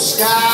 sky.